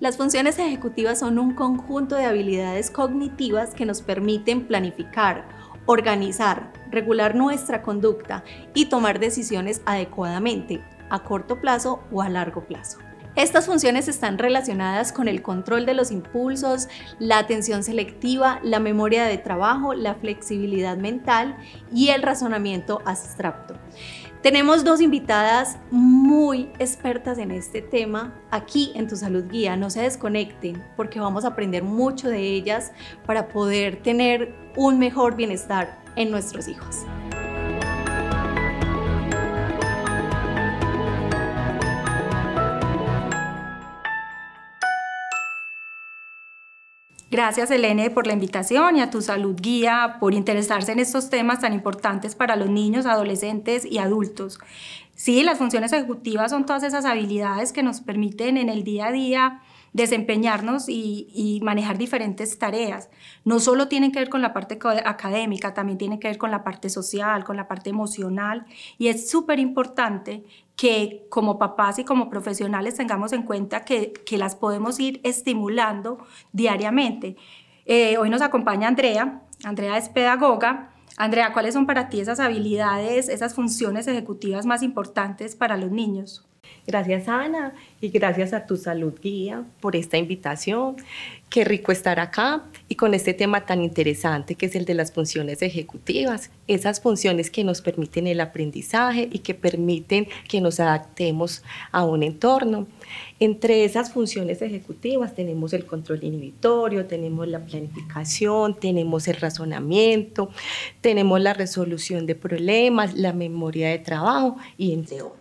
Las funciones ejecutivas son un conjunto de habilidades cognitivas que nos permiten planificar, organizar, regular nuestra conducta y tomar decisiones adecuadamente, a corto plazo o a largo plazo. Estas funciones están relacionadas con el control de los impulsos, la atención selectiva, la memoria de trabajo, la flexibilidad mental y el razonamiento abstracto. Tenemos dos invitadas muy expertas en este tema aquí en Tu Salud Guía. No se desconecten porque vamos a aprender mucho de ellas para poder tener un mejor bienestar en nuestros hijos. Gracias, Elene, por la invitación y a tu salud guía por interesarse en estos temas tan importantes para los niños, adolescentes y adultos. Sí, las funciones ejecutivas son todas esas habilidades que nos permiten en el día a día desempeñarnos y, manejar diferentes tareas. No solo tienen que ver con la parte académica, también tienen que ver con la parte social, con la parte emocional. Y es súper importante que como papás y como profesionales tengamos en cuenta que, las podemos ir estimulando diariamente. Eh, hoy nos acompaña Andrea. Andrea es pedagoga. Andrea, ¿cuáles son para ti esas habilidades, esas funciones ejecutivas más importantes para los niños? Gracias Ana y gracias a tu salud guía por esta invitación. Qué rico estar acá y con este tema tan interesante que es el de las funciones ejecutivas, esas funciones que nos permiten el aprendizaje y que permiten que nos adaptemos a un entorno. Entre esas funciones ejecutivas tenemos el control inhibitorio, tenemos la planificación, tenemos el razonamiento, tenemos la resolución de problemas, la memoria de trabajo y entre otros.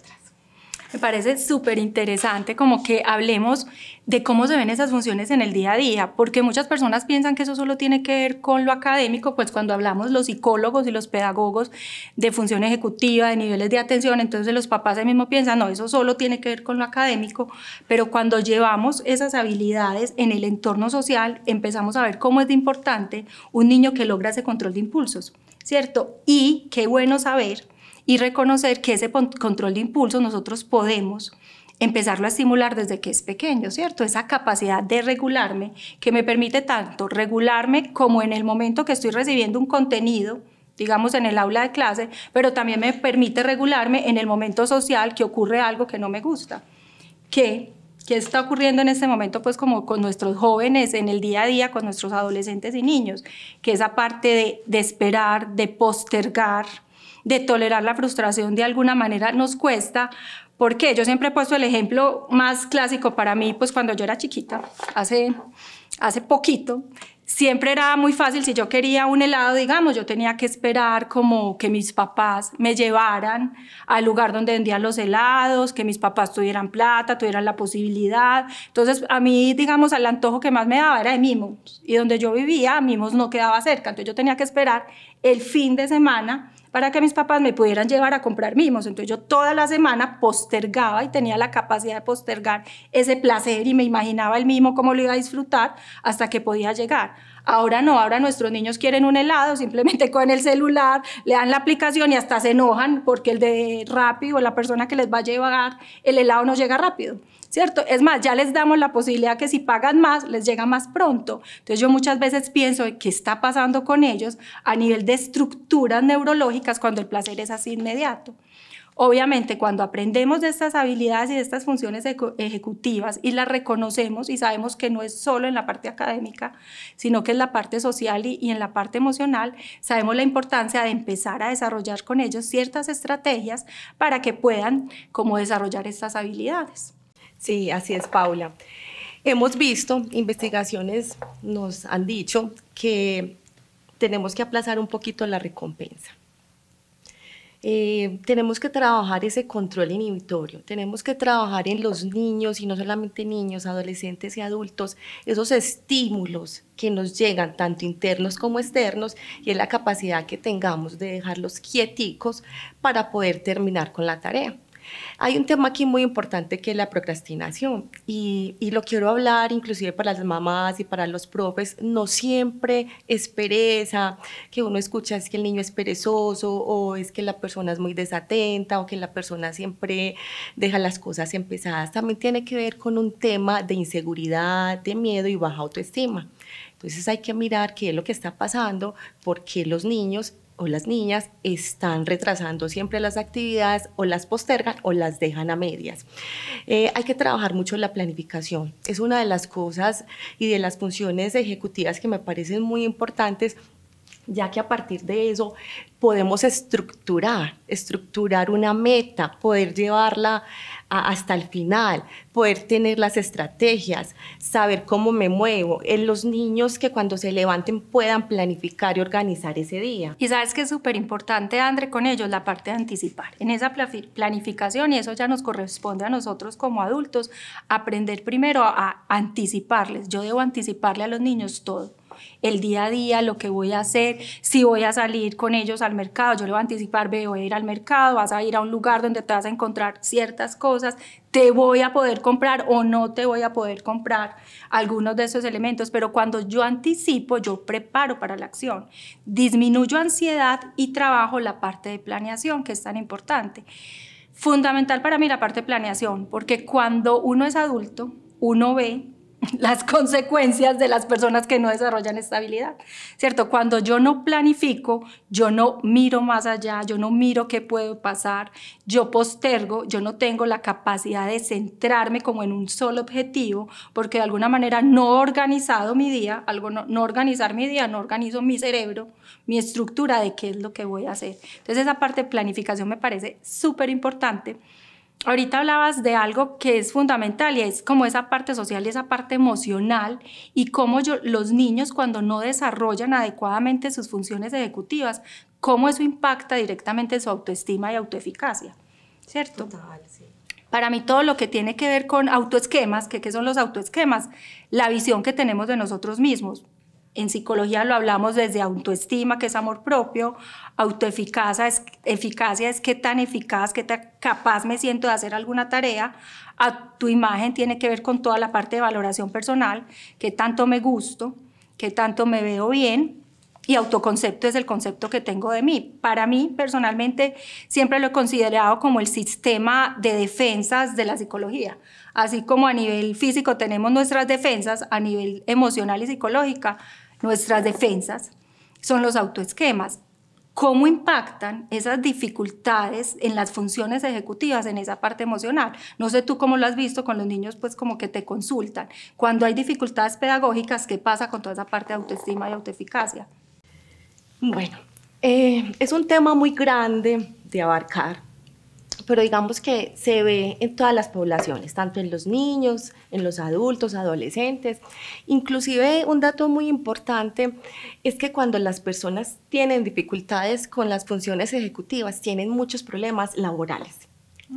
Me parece súper interesante como que hablemos de cómo se ven esas funciones en el día a día, porque muchas personas piensan que eso solo tiene que ver con lo académico, pues cuando hablamos los psicólogos y los pedagogos de función ejecutiva, de niveles de atención, entonces los papás ahí mismo piensan, no, eso solo tiene que ver con lo académico, pero cuando llevamos esas habilidades en el entorno social, empezamos a ver cómo es de importante un niño que logra ese control de impulsos, ¿cierto? Y qué bueno saber y reconocer que ese control de impulso nosotros podemos empezarlo a estimular desde que es pequeño, ¿cierto? Esa capacidad de regularme que me permite tanto regularme como en el momento que estoy recibiendo un contenido, digamos en el aula de clase, pero también me permite regularme en el momento social que ocurre algo que no me gusta. ¿Qué, qué está ocurriendo en este momento pues como con nuestros jóvenes en el día a día, con nuestros adolescentes y niños? Que esa parte de, de esperar, de postergar, de tolerar la frustración de alguna manera nos cuesta. porque Yo siempre he puesto el ejemplo más clásico para mí, pues cuando yo era chiquita, hace, hace poquito, siempre era muy fácil, si yo quería un helado, digamos, yo tenía que esperar como que mis papás me llevaran al lugar donde vendían los helados, que mis papás tuvieran plata, tuvieran la posibilidad. Entonces, a mí, digamos, el antojo que más me daba era de mimos. Y donde yo vivía, mimos no quedaba cerca. Entonces, yo tenía que esperar el fin de semana para que mis papás me pudieran llevar a comprar mimos. Entonces yo toda la semana postergaba y tenía la capacidad de postergar ese placer y me imaginaba el mimo cómo lo iba a disfrutar hasta que podía llegar. Ahora no, ahora nuestros niños quieren un helado, simplemente con el celular, le dan la aplicación y hasta se enojan porque el de rápido, la persona que les va a llevar el helado no llega rápido. ¿cierto? Es más, ya les damos la posibilidad que si pagan más, les llega más pronto. Entonces yo muchas veces pienso qué está pasando con ellos a nivel de estructuras neurológicas cuando el placer es así inmediato. Obviamente, cuando aprendemos de estas habilidades y de estas funciones ejecutivas y las reconocemos y sabemos que no es solo en la parte académica, sino que es la parte social y, y en la parte emocional, sabemos la importancia de empezar a desarrollar con ellos ciertas estrategias para que puedan como desarrollar estas habilidades. Sí, así es, Paula. Hemos visto, investigaciones nos han dicho que tenemos que aplazar un poquito la recompensa. Eh, tenemos que trabajar ese control inhibitorio, tenemos que trabajar en los niños y no solamente niños, adolescentes y adultos, esos estímulos que nos llegan tanto internos como externos y es la capacidad que tengamos de dejarlos quieticos para poder terminar con la tarea. Hay un tema aquí muy importante que es la procrastinación y, y, lo quiero hablar inclusive para las mamás y para los profes. No siempre es pereza, que uno escucha es que el niño es perezoso o es que la persona es muy desatenta o que la persona siempre deja las cosas empezadas. También tiene que ver con un tema de inseguridad, de miedo y baja autoestima. Entonces hay que mirar qué es lo que está pasando, por qué los niños o las niñas están retrasando siempre las actividades o las postergan o las dejan a medias. Eh, hay que trabajar mucho la planificación. Es una de las cosas y de las funciones ejecutivas que me parecen muy importantes ya que a partir de eso podemos estructurar, estructurar una meta, poder llevarla hasta el final, poder tener las estrategias, saber cómo me muevo, en los niños que cuando se levanten puedan planificar y organizar ese día. Y sabes que es súper importante, André, con ellos la parte de anticipar. En esa planificación, y eso ya nos corresponde a nosotros como adultos, aprender primero a anticiparles. Yo debo anticiparle a los niños todo el día a día, lo que voy a hacer, si voy a salir con ellos al mercado, yo le voy a anticipar, voy a ir al mercado, vas a ir a un lugar donde te vas a encontrar ciertas cosas, te voy a poder comprar o no te voy a poder comprar algunos de esos elementos, pero cuando yo anticipo, yo preparo para la acción, disminuyo ansiedad y trabajo la parte de planeación, que es tan importante. Fundamental para mí la parte de planeación, porque cuando uno es adulto, uno ve las consecuencias de las personas que no desarrollan estabilidad, ¿cierto? Cuando yo no planifico, yo no miro más allá, yo no miro qué puede pasar, yo postergo, yo no tengo la capacidad de centrarme como en un solo objetivo, porque de alguna manera no he organizado mi día, algo no, no organizar mi día, no organizo mi cerebro, mi estructura de qué es lo que voy a hacer. Entonces esa parte de planificación me parece súper importante ahorita hablabas de algo que es fundamental y es como esa parte social y esa parte emocional y cómo los niños cuando no desarrollan adecuadamente sus funciones ejecutivas, cómo eso impacta directamente en su autoestima y autoeficacia, ¿cierto? Total, sí. Para mí todo lo que tiene que ver con autoesquemas, que qué son los autoesquemas, la visión que tenemos de nosotros mismos, en psicología lo hablamos desde autoestima, que es amor propio, autoeficacia es, eficacia es qué tan eficaz, qué tan capaz me siento de hacer alguna tarea. A tu imagen tiene que ver con toda la parte de valoración personal, qué tanto me gusto, qué tanto me veo bien. Y autoconcepto es el concepto que tengo de mí. Para mí, personalmente, siempre lo he considerado como el sistema de defensas de la psicología. Así como a nivel físico tenemos nuestras defensas, a nivel emocional y psicológica, nuestras defensas son los autoesquemas. ¿Cómo impactan esas dificultades en las funciones ejecutivas, en esa parte emocional? No sé tú cómo lo has visto con los niños, pues como que te consultan. Cuando hay dificultades pedagógicas, ¿qué pasa con toda esa parte de autoestima y autoeficacia? Bueno, eh, es un tema muy grande de abarcar pero digamos que se ve en todas las poblaciones, tanto en los niños, en los adultos, adolescentes. Inclusive un dato muy importante es que cuando las personas tienen dificultades con las funciones ejecutivas, tienen muchos problemas laborales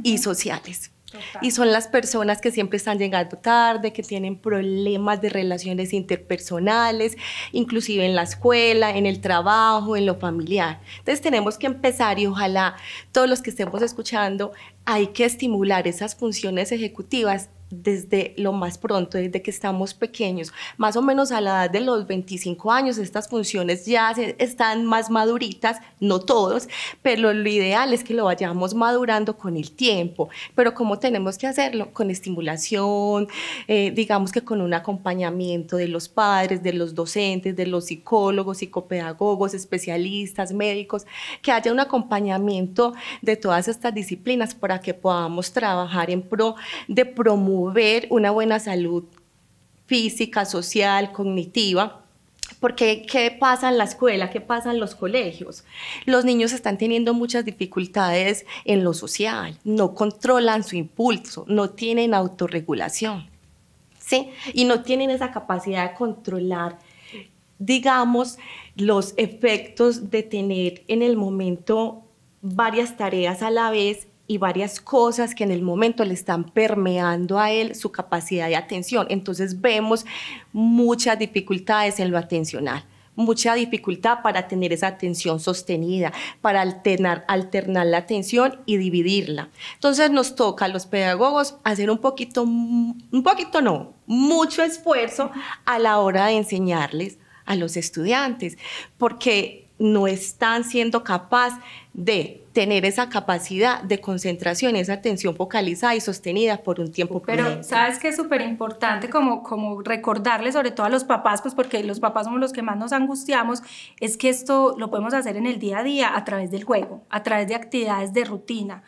y sociales. Y son las personas que siempre están llegando tarde, que tienen problemas de relaciones interpersonales, inclusive en la escuela, en el trabajo, en lo familiar. Entonces tenemos que empezar y ojalá todos los que estemos escuchando, hay que estimular esas funciones ejecutivas desde lo más pronto, desde que estamos pequeños, más o menos a la edad de los 25 años, estas funciones ya están más maduritas, no todos, pero lo ideal es que lo vayamos madurando con el tiempo. Pero ¿cómo tenemos que hacerlo? Con estimulación, eh, digamos que con un acompañamiento de los padres, de los docentes, de los psicólogos, psicopedagogos, especialistas, médicos, que haya un acompañamiento de todas estas disciplinas para que podamos trabajar en pro de promover ver una buena salud física, social, cognitiva. Porque, ¿qué pasa en la escuela? ¿Qué pasa en los colegios? Los niños están teniendo muchas dificultades en lo social, no controlan su impulso, no tienen autorregulación, ¿sí? Y no tienen esa capacidad de controlar, digamos, los efectos de tener en el momento varias tareas a la vez y varias cosas que en el momento le están permeando a él su capacidad de atención. Entonces vemos muchas dificultades en lo atencional mucha dificultad para tener esa atención sostenida, para alternar, alternar la atención y dividirla. Entonces nos toca a los pedagogos hacer un poquito, un poquito no, mucho esfuerzo a la hora de enseñarles a los estudiantes, porque no están siendo capaces de tener esa capacidad de concentración, esa atención focalizada y sostenida por un tiempo Pero sabes que es súper importante como, como recordarle sobre todo a los papás, pues porque los papás somos los que más nos angustiamos, es que esto lo podemos hacer en el día a día a través del juego, a través de actividades de rutina.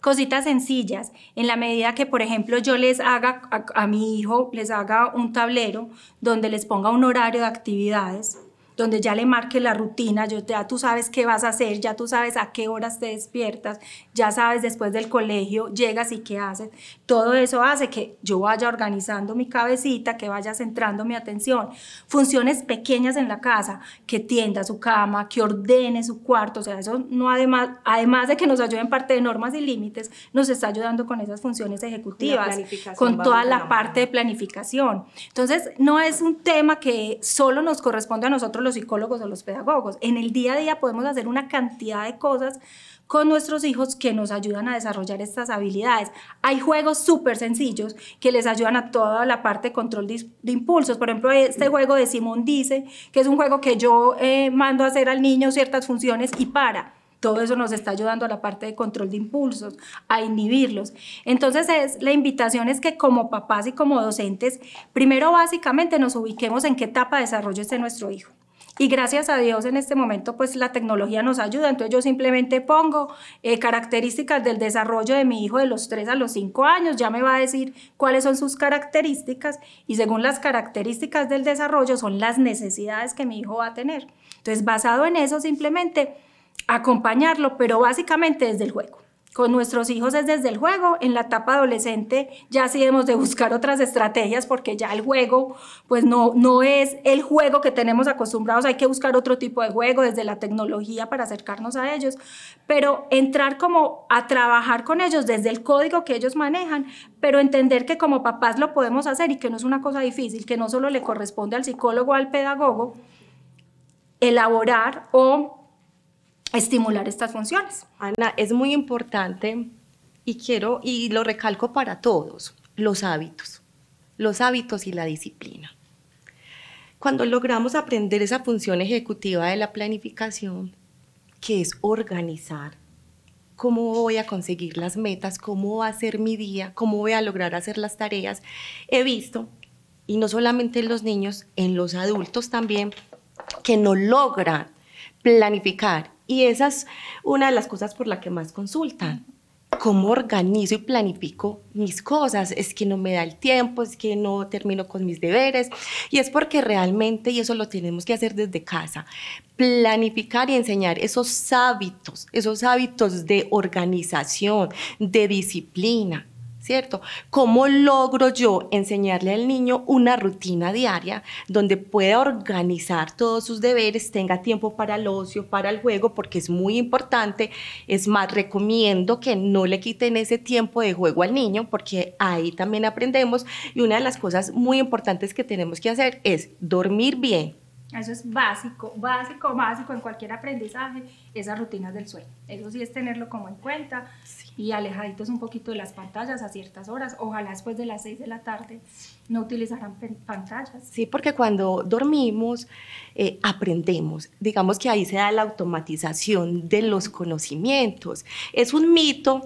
Cositas sencillas, en la medida que, por ejemplo, yo les haga a, a, mi hijo, les haga un tablero donde les ponga un horario de actividades, donde ya le marque la rutina, ya tú sabes qué vas a hacer, ya tú sabes a qué horas te despiertas, ya sabes después del colegio, llegas y qué haces. Todo eso hace que yo vaya organizando mi cabecita, que vaya centrando mi atención. Funciones pequeñas en la casa, que tienda su cama, que ordene su cuarto, o sea, eso no además, además de que nos ayude en parte de normas y límites, nos está ayudando con esas funciones ejecutivas, con toda la parte de planificación. Entonces, no es un tema que solo nos corresponde a nosotros los psicólogos o los pedagogos. En el día a día podemos hacer una cantidad de cosas con nuestros hijos que nos ayudan a desarrollar estas habilidades. Hay juegos súper sencillos que les ayudan a toda la parte de control de, impulsos. Por ejemplo, este juego de Simón dice, que es un juego que yo eh, mando a hacer al niño ciertas funciones y para. Todo eso nos está ayudando a la parte de control de impulsos, a inhibirlos. Entonces, es, la invitación es que como papás y como docentes, primero básicamente nos ubiquemos en qué etapa de desarrollo esté nuestro hijo. Y gracias a Dios en este momento pues la tecnología nos ayuda. Entonces yo simplemente pongo eh, características del desarrollo de mi hijo de los 3 a los 5 años, ya me va a decir cuáles son sus características y según las características del desarrollo son las necesidades que mi hijo va a tener. Entonces basado en eso simplemente acompañarlo, pero básicamente desde el juego con nuestros hijos es desde el juego. En la etapa adolescente ya sí hemos de buscar otras estrategias porque ya el juego, pues no, no es el juego que tenemos acostumbrados. Hay que buscar otro tipo de juego desde la tecnología para acercarnos a ellos. Pero entrar como a trabajar con ellos desde el código que ellos manejan, pero entender que como papás lo podemos hacer y que no es una cosa difícil, que no solo le corresponde al psicólogo o al pedagogo elaborar o estimular estas funciones. Ana, es muy importante y quiero, y lo recalco para todos, los hábitos, los hábitos y la disciplina. Cuando logramos aprender esa función ejecutiva de la planificación, que es organizar, cómo voy a conseguir las metas, cómo va a ser mi día, cómo voy a lograr hacer las tareas, he visto, y no solamente en los niños, en los adultos también, que no logran planificar y esa es una de las cosas por la que más consultan. ¿Cómo organizo y planifico mis cosas? Es que no me da el tiempo, es que no termino con mis deberes. Y es porque realmente, y eso lo tenemos que hacer desde casa, planificar y enseñar esos hábitos, esos hábitos de organización, de disciplina, ¿cierto? ¿Cómo logro yo enseñarle al niño una rutina diaria donde pueda organizar todos sus deberes, tenga tiempo para el ocio, para el juego, porque es muy importante. Es más, recomiendo que no le quiten ese tiempo de juego al niño, porque ahí también aprendemos. Y una de las cosas muy importantes que tenemos que hacer es dormir bien, eso es básico, básico, básico en cualquier aprendizaje, esas rutinas del sueño. Eso sí es tenerlo como en cuenta y alejaditos un poquito de las pantallas a ciertas horas. Ojalá después de las 6 de la tarde no utilizarán pantallas. Sí, porque cuando dormimos eh, aprendemos. Digamos que ahí se da la automatización de los conocimientos. Es un mito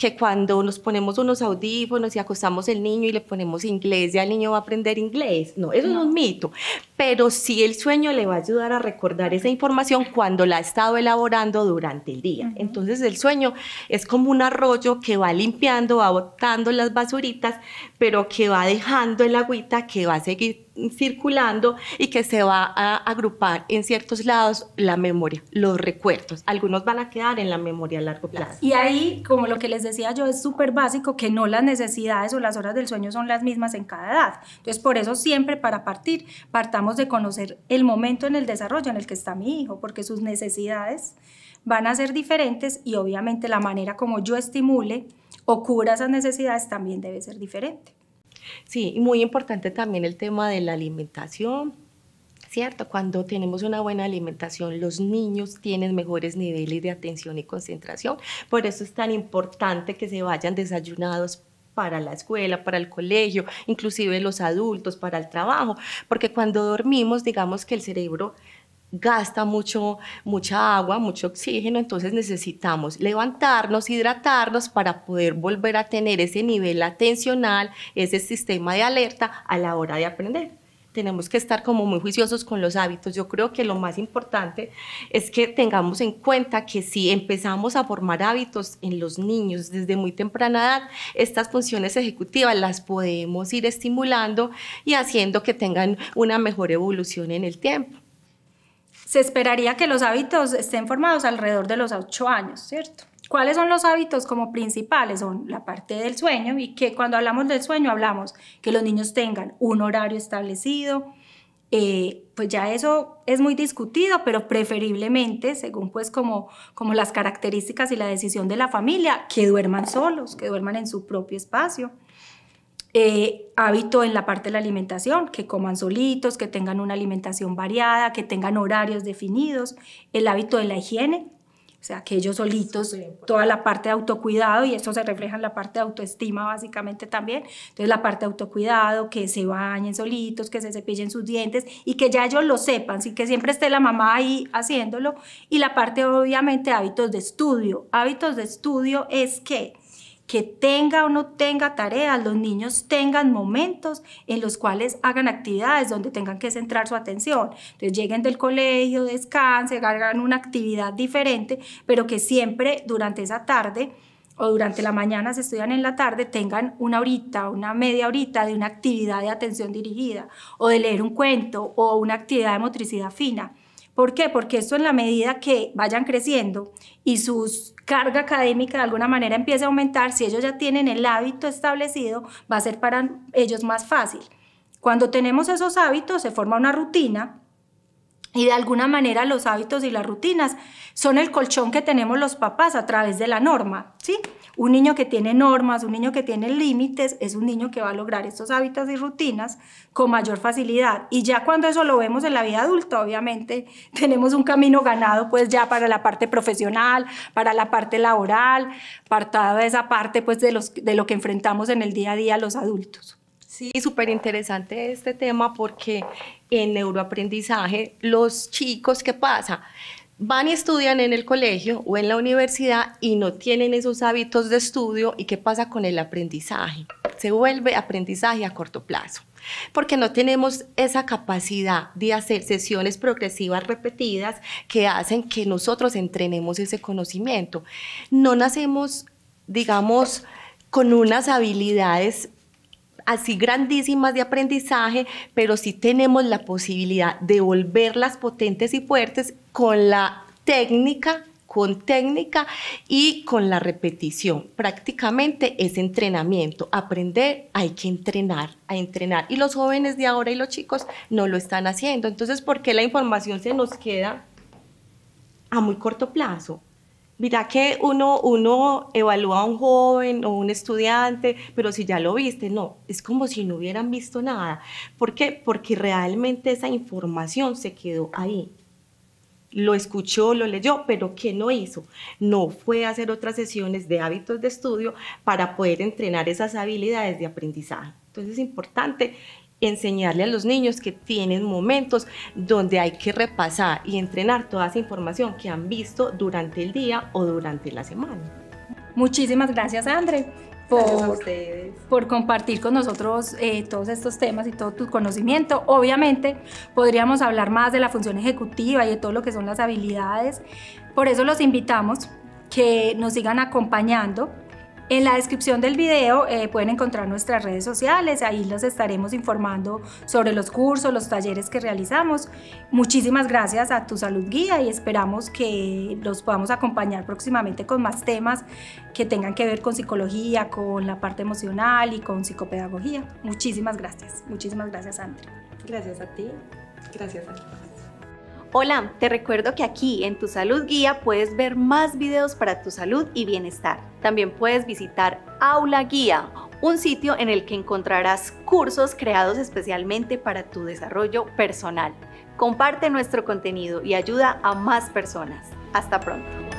que cuando nos ponemos unos audífonos y acostamos el niño y le ponemos inglés, ya el niño va a aprender inglés. No, eso no. es un mito. Pero sí el sueño le va a ayudar a recordar esa información cuando la ha estado elaborando durante el día. Entonces el sueño es como un arroyo que va limpiando, va botando las basuritas, pero que va dejando el agüita que va a seguir circulando y que se va a agrupar en ciertos lados la memoria, los recuerdos. Algunos van a quedar en la memoria a largo plazo. Y ahí, como lo que les decía yo, es súper básico que no las necesidades o las horas del sueño son las mismas en cada edad. Entonces, por eso siempre para partir, partamos de conocer el momento en el desarrollo en el que está mi hijo, porque sus necesidades van a ser diferentes y obviamente la manera como yo estimule o cubra esas necesidades también debe ser diferente. Sí, y muy importante también el tema de la alimentación, ¿cierto? Cuando tenemos una buena alimentación, los niños tienen mejores niveles de atención y concentración. Por eso es tan importante que se vayan desayunados para la escuela, para el colegio, inclusive los adultos, para el trabajo, porque cuando dormimos, digamos que el cerebro gasta mucho, mucha agua, mucho oxígeno, entonces necesitamos levantarnos, hidratarnos para poder volver a tener ese nivel atencional, ese sistema de alerta a la hora de aprender tenemos que estar como muy juiciosos con los hábitos. Yo creo que lo más importante es que tengamos en cuenta que si empezamos a formar hábitos en los niños desde muy temprana edad, estas funciones ejecutivas las podemos ir estimulando y haciendo que tengan una mejor evolución en el tiempo. Se esperaría que los hábitos estén formados alrededor de los 8 años, ¿cierto? ¿Cuáles son los hábitos como principales? Son la parte del sueño y que cuando hablamos del sueño hablamos que los niños tengan un horario establecido, eh, pues ya eso es muy discutido, pero preferiblemente, según pues como, como las características y la decisión de la familia, que duerman solos, que duerman en su propio espacio. Eh, hábito en la parte de la alimentación, que coman solitos, que tengan una alimentación variada, que tengan horarios definidos, el hábito de la higiene, o sea, que ellos solitos, toda la parte de autocuidado, y eso se refleja en la parte de autoestima básicamente también. Entonces, la parte de autocuidado, que se bañen solitos, que se cepillen sus dientes y que ya ellos lo sepan, sí que siempre esté la mamá ahí haciéndolo. Y la parte, obviamente, hábitos de estudio. Hábitos de estudio es que que tenga o no tenga tareas, los niños tengan momentos en los cuales hagan actividades donde tengan que centrar su atención. Entonces lleguen del colegio, descansen, hagan una actividad diferente, pero que siempre durante esa tarde o durante la mañana se estudian en la tarde, tengan una horita, una media horita de una actividad de atención dirigida, o de leer un cuento, o una actividad de motricidad fina. ¿Por qué? Porque esto en la medida que vayan creciendo y su carga académica de alguna manera empiece a aumentar, si ellos ya tienen el hábito establecido, va a ser para ellos más fácil. Cuando tenemos esos hábitos, se forma una rutina y de alguna manera los hábitos y las rutinas son el colchón que tenemos los papás a través de la norma, ¿sí? Un niño que tiene normas, un niño que tiene límites, es un niño que va a lograr estos hábitos y rutinas con mayor facilidad. Y ya cuando eso lo vemos en la vida adulta, obviamente tenemos un camino ganado pues ya para la parte profesional, para la parte laboral, para toda esa parte pues de, los, de lo que enfrentamos en el día a día los adultos. Sí, súper interesante este tema porque en neuroaprendizaje los chicos, ¿qué pasa? Van y estudian en el colegio o en la universidad y no tienen esos hábitos de estudio. ¿Y qué pasa con el aprendizaje? Se vuelve aprendizaje a corto plazo porque no tenemos esa capacidad de hacer sesiones progresivas repetidas que hacen que nosotros entrenemos ese conocimiento. No nacemos, digamos, con unas habilidades así grandísimas de aprendizaje, pero sí tenemos la posibilidad de volverlas potentes y fuertes con la técnica con técnica y con la repetición. Prácticamente es entrenamiento. Aprender hay que entrenar, a entrenar. Y los jóvenes de ahora y los chicos no lo están haciendo. Entonces, ¿por qué la información se nos queda a muy corto plazo? Mira que uno, uno evalúa a un joven o un estudiante, pero si ya lo viste, no, es como si no hubieran visto nada. ¿Por qué? Porque realmente esa información se quedó ahí. Lo escuchó, lo leyó, pero ¿qué no hizo? No fue a hacer otras sesiones de hábitos de estudio para poder entrenar esas habilidades de aprendizaje. Entonces es importante enseñarle a los niños que tienen momentos donde hay que repasar y entrenar toda esa información que han visto durante el día o durante la semana. Muchísimas gracias, André. Por, por, compartir con nosotros eh, todos estos temas y todo tu conocimiento. Obviamente podríamos hablar más de la función ejecutiva y de todo lo que son las habilidades. Por eso los invitamos que nos sigan acompañando en la descripción del video eh, pueden encontrar nuestras redes sociales, ahí los estaremos informando sobre los cursos, los talleres que realizamos. Muchísimas gracias a Tu Salud Guía y esperamos que los podamos acompañar próximamente con más temas que tengan que ver con psicología, con la parte emocional y con psicopedagogía. Muchísimas gracias. Muchísimas gracias, Andrea. Gracias a ti. Gracias a ti. Hola, te recuerdo que aquí en Tu Salud Guía puedes ver más videos para tu salud y bienestar. También puedes visitar Aula Guía, un sitio en el que encontrarás cursos creados especialmente para tu desarrollo personal comparte nuestro contenido y ayuda a más personas. Hasta pronto.